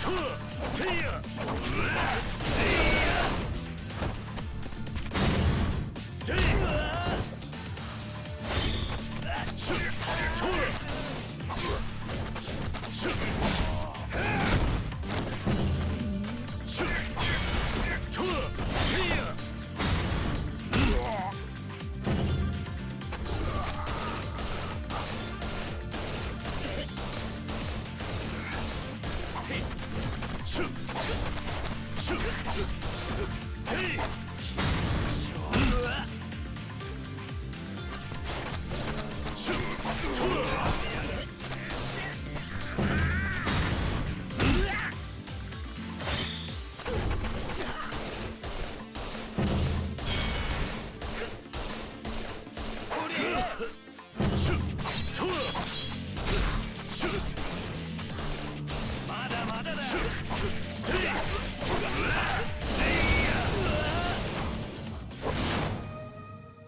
せいやまだまだだ。